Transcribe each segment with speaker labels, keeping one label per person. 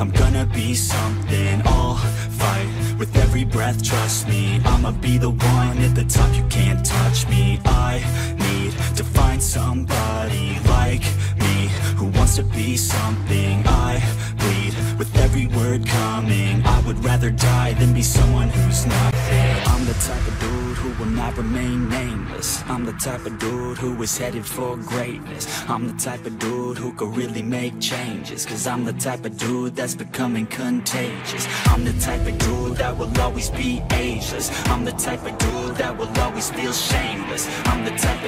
Speaker 1: I'm gonna be something, I'll fight With every breath, trust me. I'ma be the one at the top, you can't touch me. I need to find somebody like me Who wants to be something. I bleed with every word coming. I would rather die than be someone who's not there. I'm the type of will not remain nameless. I'm the type of dude who is headed for greatness. I'm the type of dude who could really make changes Cause I'm the type of dude that's becoming contagious. I'm the type of dude that will always be ageless. I'm the type of dude that will always feel shameless. I'm the type of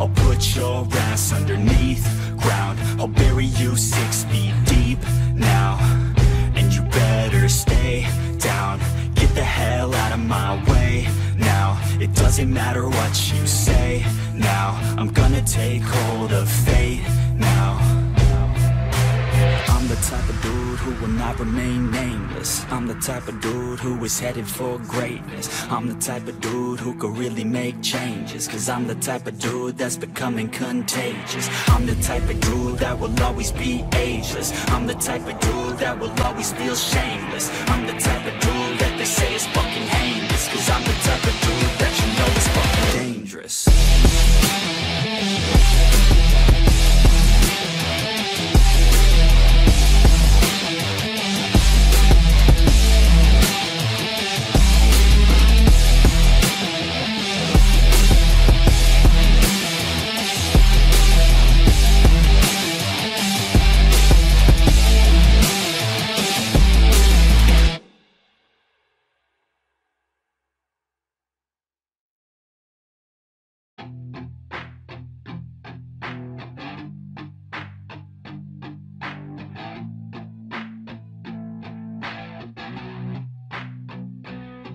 Speaker 1: I'll put your ass underneath ground. I'll bury you six feet deep now. And you better stay down. Get the hell out of my way now. It doesn't matter what you say not remain nameless. I'm the type of dude who is headed for greatness. I'm the type of dude who could really make changes Cause I'm the type of dude that's becoming contagious. I'm the type of dude that will always be ageless. I'm the type of dude that will always feel shameless. I'm the type of dude that they say is fucking heinous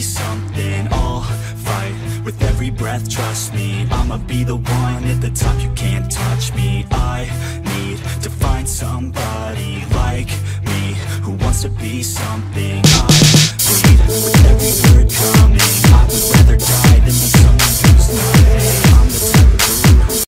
Speaker 1: something, I'll fight With every breath, trust me. I'ma be the one at the top, you can't touch me. I need to find somebody like me Who wants to be something